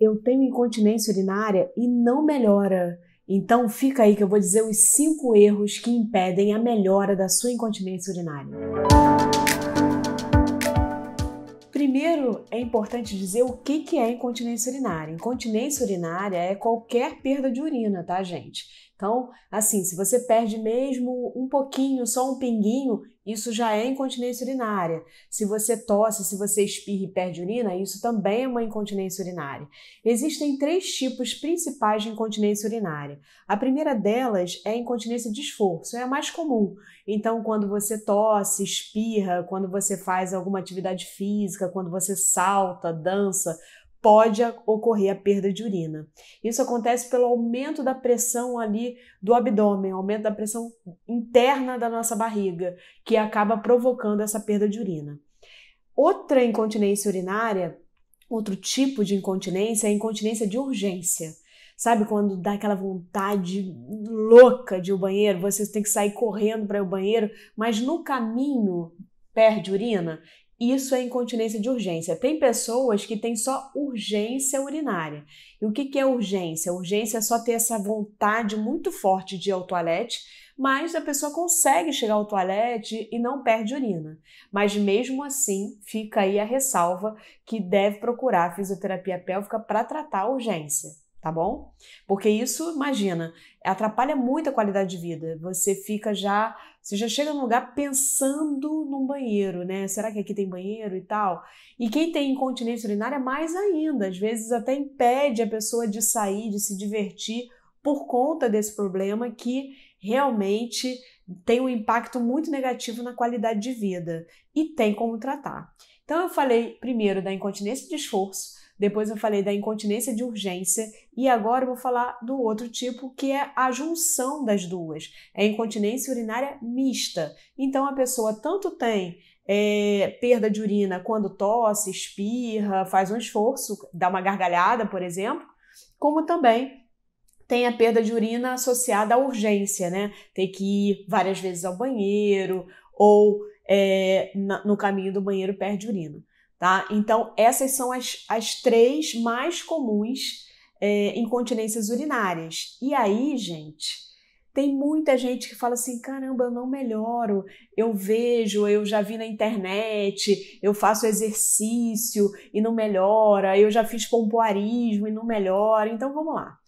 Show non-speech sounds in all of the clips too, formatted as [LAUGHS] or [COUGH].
eu tenho incontinência urinária e não melhora. Então fica aí que eu vou dizer os cinco erros que impedem a melhora da sua incontinência urinária. Primeiro, é importante dizer o que é incontinência urinária. Incontinência urinária é qualquer perda de urina, tá, gente? Então, assim, se você perde mesmo um pouquinho, só um pinguinho, isso já é incontinência urinária. Se você tosse, se você espirra e perde urina, isso também é uma incontinência urinária. Existem três tipos principais de incontinência urinária. A primeira delas é a incontinência de esforço, é a mais comum. Então, quando você tosse, espirra, quando você faz alguma atividade física, quando você salta, dança, pode ocorrer a perda de urina. Isso acontece pelo aumento da pressão ali do abdômen, aumento da pressão interna da nossa barriga, que acaba provocando essa perda de urina. Outra incontinência urinária, outro tipo de incontinência é a incontinência de urgência. Sabe quando dá aquela vontade louca de ir ao banheiro, você tem que sair correndo para ir ao banheiro, mas no caminho perde urina? Isso é incontinência de urgência. Tem pessoas que têm só urgência urinária. E o que é urgência? Urgência é só ter essa vontade muito forte de ir ao toalete, mas a pessoa consegue chegar ao toalete e não perde urina. Mas mesmo assim, fica aí a ressalva que deve procurar fisioterapia pélvica para tratar a urgência tá bom? Porque isso, imagina, atrapalha muito a qualidade de vida. Você fica já, você já chega num lugar pensando num banheiro, né? Será que aqui tem banheiro e tal? E quem tem incontinência urinária mais ainda, às vezes até impede a pessoa de sair, de se divertir por conta desse problema que realmente tem um impacto muito negativo na qualidade de vida e tem como tratar. Então eu falei primeiro da incontinência de esforço, depois eu falei da incontinência de urgência e agora eu vou falar do outro tipo, que é a junção das duas. É incontinência urinária mista. Então a pessoa tanto tem é, perda de urina quando tosse, espirra, faz um esforço, dá uma gargalhada, por exemplo, como também tem a perda de urina associada à urgência, né? Ter que ir várias vezes ao banheiro ou é, no caminho do banheiro perde urina. Tá? Então, essas são as, as três mais comuns é, incontinências urinárias. E aí, gente, tem muita gente que fala assim: caramba, eu não melhoro. Eu vejo, eu já vi na internet, eu faço exercício e não melhora, eu já fiz pompoarismo e não melhora. Então vamos lá.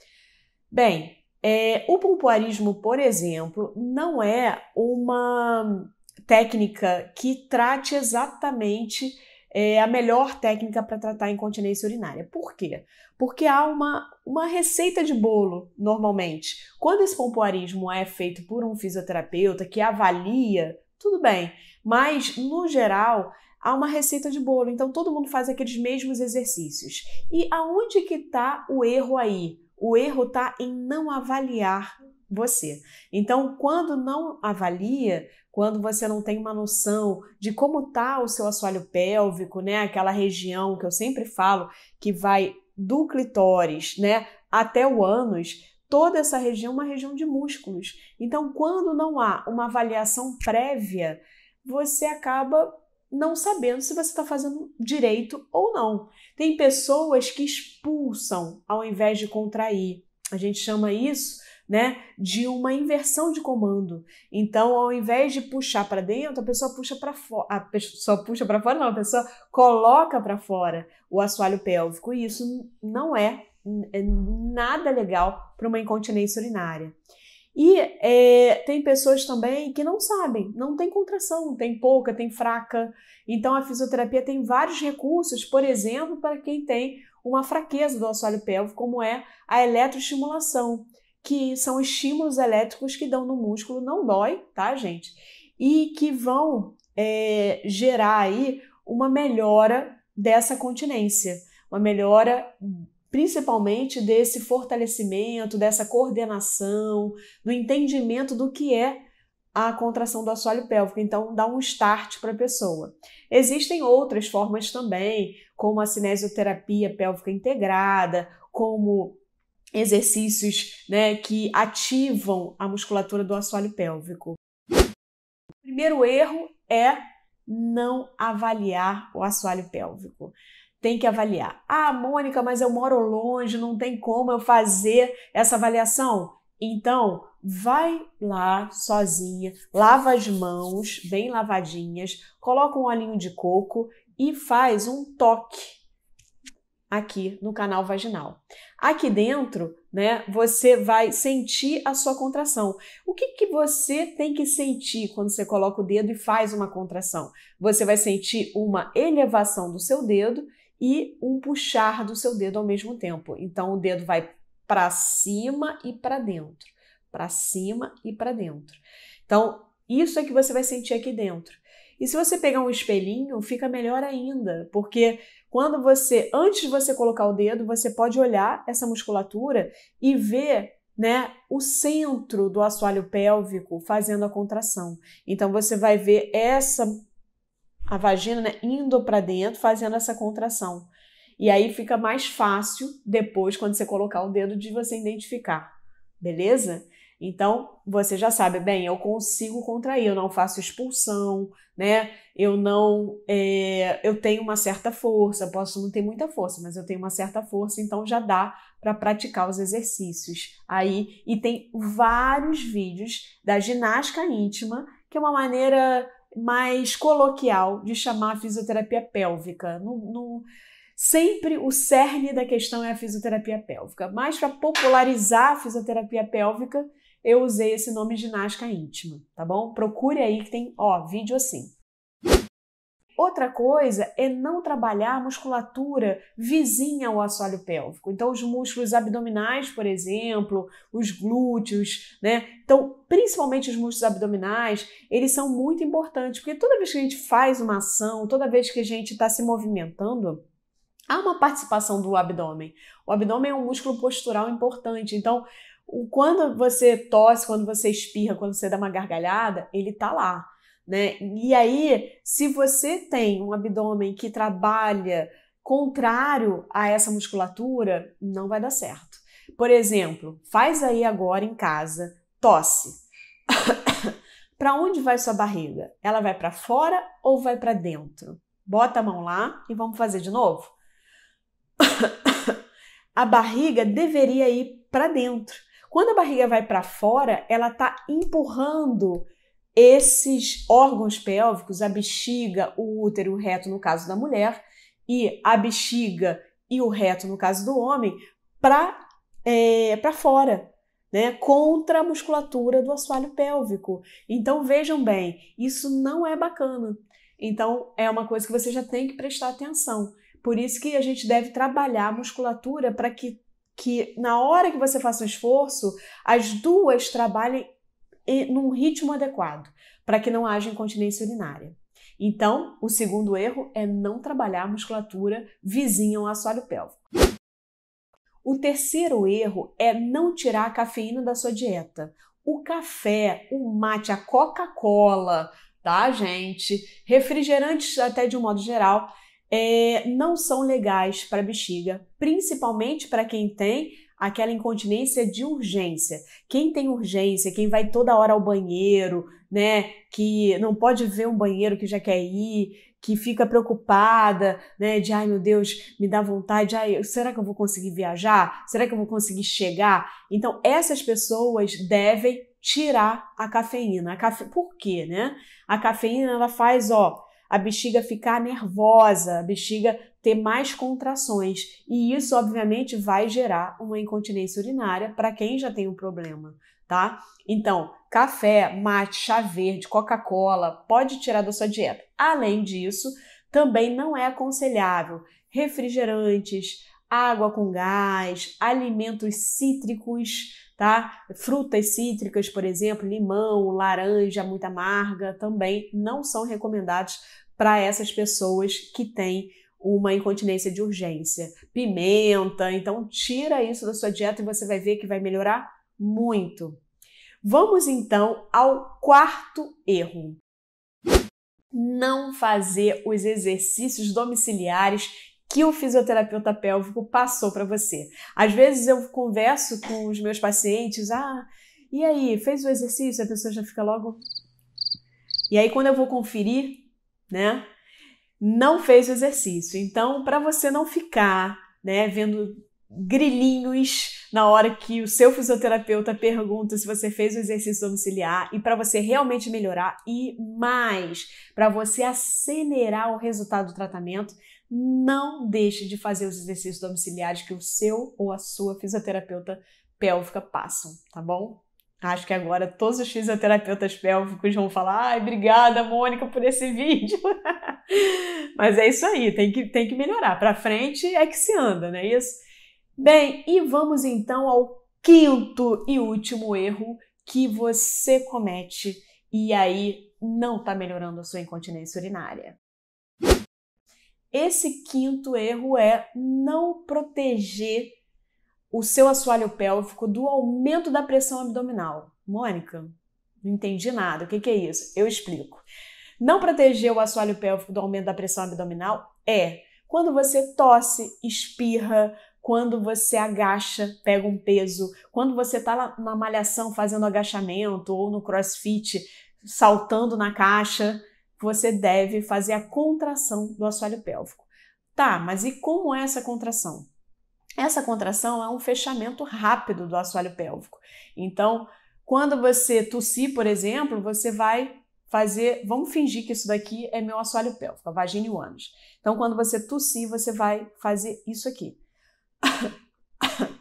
Bem, é, o pompoarismo, por exemplo, não é uma técnica que trate exatamente é a melhor técnica para tratar incontinência urinária. Por quê? Porque há uma, uma receita de bolo, normalmente. Quando esse pompoarismo é feito por um fisioterapeuta que avalia, tudo bem, mas no geral há uma receita de bolo, então todo mundo faz aqueles mesmos exercícios. E aonde que está o erro aí? O erro está em não avaliar você. Então, quando não avalia, quando você não tem uma noção de como está o seu assoalho pélvico, né? Aquela região que eu sempre falo que vai do clitóris, né, até o ânus, toda essa região é uma região de músculos. Então, quando não há uma avaliação prévia, você acaba não sabendo se você está fazendo direito ou não. Tem pessoas que expulsam ao invés de contrair. A gente chama isso né, de uma inversão de comando. Então, ao invés de puxar para dentro, a pessoa puxa para fora, a pessoa puxa para fora, não, a pessoa coloca para fora o assoalho pélvico, e isso não é, é nada legal para uma incontinência urinária. E é, tem pessoas também que não sabem, não tem contração, tem pouca, tem fraca. Então a fisioterapia tem vários recursos, por exemplo, para quem tem uma fraqueza do assoalho pélvico, como é a eletroestimulação que são estímulos elétricos que dão no músculo, não dói, tá, gente? E que vão é, gerar aí uma melhora dessa continência, uma melhora principalmente desse fortalecimento, dessa coordenação, do entendimento do que é a contração do assoalho pélvico, então dá um start para a pessoa. Existem outras formas também, como a cinesioterapia pélvica integrada, como exercícios né, que ativam a musculatura do assoalho pélvico. O primeiro erro é não avaliar o assoalho pélvico. tem que avaliar. Ah, Mônica, mas eu moro longe, não tem como eu fazer essa avaliação. Então, vai lá sozinha, lava as mãos bem lavadinhas, coloca um olhinho de coco e faz um toque aqui no canal vaginal. Aqui dentro, né, você vai sentir a sua contração. O que, que você tem que sentir quando você coloca o dedo e faz uma contração? Você vai sentir uma elevação do seu dedo e um puxar do seu dedo ao mesmo tempo. Então o dedo vai para cima e para dentro, para cima e para dentro. Então, isso é que você vai sentir aqui dentro. E se você pegar um espelhinho, fica melhor ainda, porque quando você, antes de você colocar o dedo, você pode olhar essa musculatura e ver né, o centro do assoalho pélvico fazendo a contração. Então você vai ver essa a vagina né, indo para dentro, fazendo essa contração. E aí fica mais fácil depois, quando você colocar o dedo, de você identificar, beleza? Então, você já sabe, bem, eu consigo contrair, eu não faço expulsão, né? Eu não. É, eu tenho uma certa força, posso não ter muita força, mas eu tenho uma certa força, então já dá para praticar os exercícios. Aí, e tem vários vídeos da ginástica íntima, que é uma maneira mais coloquial de chamar a fisioterapia pélvica. No, no, sempre o cerne da questão é a fisioterapia pélvica. Mas para popularizar a fisioterapia pélvica, eu usei esse nome ginástica íntima, tá bom? Procure aí que tem, ó, vídeo assim. Outra coisa é não trabalhar a musculatura vizinha ao assoalho pélvico. Então, os músculos abdominais, por exemplo, os glúteos, né? Então, principalmente os músculos abdominais, eles são muito importantes, porque toda vez que a gente faz uma ação, toda vez que a gente está se movimentando, há uma participação do abdômen. O abdômen é um músculo postural importante. Então, quando você tosse, quando você espirra, quando você dá uma gargalhada, ele está lá né? E aí, se você tem um abdômen que trabalha contrário a essa musculatura, não vai dar certo. Por exemplo, faz aí agora em casa, tosse. [COUGHS] para onde vai sua barriga? Ela vai para fora ou vai para dentro? Bota a mão lá e vamos fazer de novo. [COUGHS] a barriga deveria ir para dentro. Quando a barriga vai para fora, ela está empurrando esses órgãos pélvicos, a bexiga, o útero, o reto no caso da mulher, e a bexiga e o reto no caso do homem, para é, fora, né, contra a musculatura do assoalho pélvico. Então vejam bem, isso não é bacana. Então é uma coisa que você já tem que prestar atenção. Por isso que a gente deve trabalhar a musculatura para que, que na hora que você faça um esforço, as duas trabalhem num ritmo adequado, para que não haja incontinência urinária. Então, o segundo erro é não trabalhar a musculatura vizinha ao assoalho pélvico. O terceiro erro é não tirar a cafeína da sua dieta. O café, o mate, a Coca-Cola, tá, gente? Refrigerantes, até de um modo geral, é, não são legais para a bexiga, principalmente para quem tem aquela incontinência de urgência. Quem tem urgência, quem vai toda hora ao banheiro, né, que não pode ver um banheiro que já quer ir, que fica preocupada, né, de ai meu Deus, me dá vontade, ai, será que eu vou conseguir viajar? Será que eu vou conseguir chegar? Então, essas pessoas devem tirar a cafeína. A cafe... Por quê, né? A cafeína ela faz, ó, a bexiga ficar nervosa, a bexiga ter mais contrações. E isso, obviamente, vai gerar uma incontinência urinária para quem já tem um problema, tá? Então, café, mate, chá verde, Coca-Cola, pode tirar da sua dieta. Além disso, também não é aconselhável refrigerantes, água com gás, alimentos cítricos, tá? Frutas cítricas, por exemplo, limão, laranja muito amarga, também não são recomendados para essas pessoas que têm uma incontinência de urgência. Pimenta, então tira isso da sua dieta e você vai ver que vai melhorar muito. Vamos então ao quarto erro. Não fazer os exercícios domiciliares que o fisioterapeuta pélvico passou para você. Às vezes eu converso com os meus pacientes, ah, e aí, fez o exercício? A pessoa já fica logo. E aí, quando eu vou conferir, né? não fez o exercício. Então, para você não ficar, né, vendo grilinhos na hora que o seu fisioterapeuta pergunta se você fez o exercício domiciliar e para você realmente melhorar e mais, para você acelerar o resultado do tratamento, não deixe de fazer os exercícios domiciliares que o seu ou a sua fisioterapeuta pélvica passam, tá bom? Acho que agora todos os fisioterapeutas pélvicos vão falar: ai, obrigada, Mônica, por esse [LAUGHS] vídeo. Mas é isso aí, tem que, tem que melhorar. Para frente é que se anda, não é isso? Bem, e vamos então ao quinto e último erro que você comete e aí não está melhorando a sua incontinência urinária. Esse quinto erro é não proteger o seu assoalho pélvico do aumento da pressão abdominal. Mônica, não entendi nada. O que, que é isso? Eu explico. Não proteger o assoalho pélvico do aumento da pressão abdominal é quando você tosse, espirra, quando você agacha, pega um peso, quando você está na malhação fazendo agachamento ou no crossfit saltando na caixa, você deve fazer a contração do assoalho pélvico. Tá, mas e como é essa contração? Essa contração é um fechamento rápido do assoalho pélvico. Então, quando você tossir, por exemplo, você vai fazer. Vamos fingir que isso daqui é meu assoalho pélvico, a vagina e o ânus. Então, quando você tossir, você vai fazer isso aqui. [COUGHS]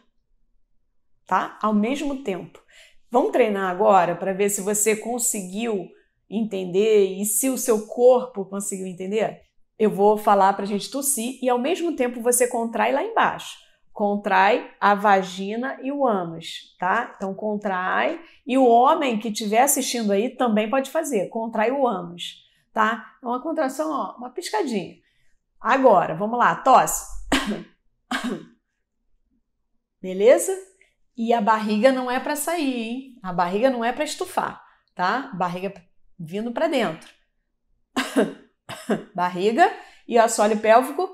tá? Ao mesmo tempo. Vamos treinar agora para ver se você conseguiu entender e se o seu corpo conseguiu entender? Eu vou falar para a gente tossir e ao mesmo tempo você contrai lá embaixo contrai a vagina e o ânus, tá? Então contrai e o homem que estiver assistindo aí também pode fazer, contrai o ânus, tá? É uma contração, ó, uma piscadinha. Agora, vamos lá, tosse. [COUGHS] Beleza? E a barriga não é para sair, hein? A barriga não é para estufar, tá? Barriga vindo para dentro. [COUGHS] barriga e assoalho pélvico.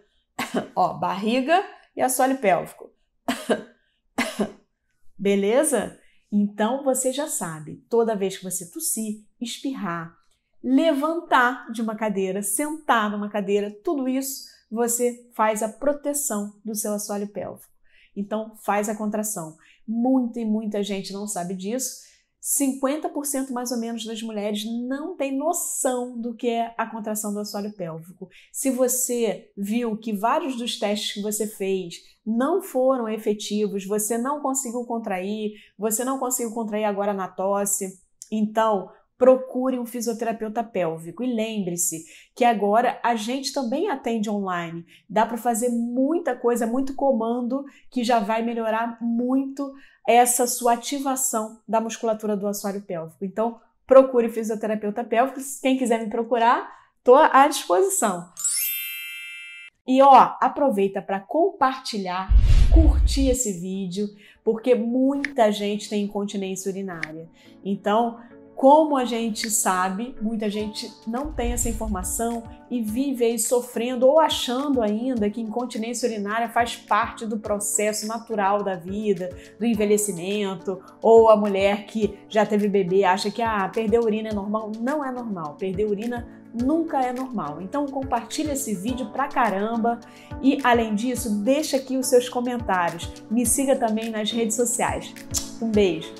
[COUGHS] ó, barriga e assoalho pélvico. [LAUGHS] Beleza? Então você já sabe, toda vez que você tossir, espirrar, levantar de uma cadeira, sentar numa cadeira, tudo isso você faz a proteção do seu assoalho pélvico. Então faz a contração. Muita e muita gente não sabe disso 50% mais ou menos das mulheres não tem noção do que é a contração do assoalho pélvico. Se você viu que vários dos testes que você fez não foram efetivos, você não conseguiu contrair, você não conseguiu contrair agora na tosse, então procure um fisioterapeuta pélvico. E lembre-se que agora a gente também atende online. Dá para fazer muita coisa, muito comando que já vai melhorar muito essa sua ativação da musculatura do assoalho pélvico. Então, procure fisioterapeuta pélvico. Quem quiser me procurar, estou à disposição. E ó, aproveita para compartilhar, curtir esse vídeo, porque muita gente tem incontinência urinária. Então, como a gente sabe, muita gente não tem essa informação e vive aí sofrendo ou achando ainda que incontinência urinária faz parte do processo natural da vida, do envelhecimento, ou a mulher que já teve bebê acha que ah, perder urina é normal. Não é normal. Perder urina nunca é normal. Então compartilha esse vídeo pra caramba e além disso, deixa aqui os seus comentários. Me siga também nas redes sociais. Um beijo.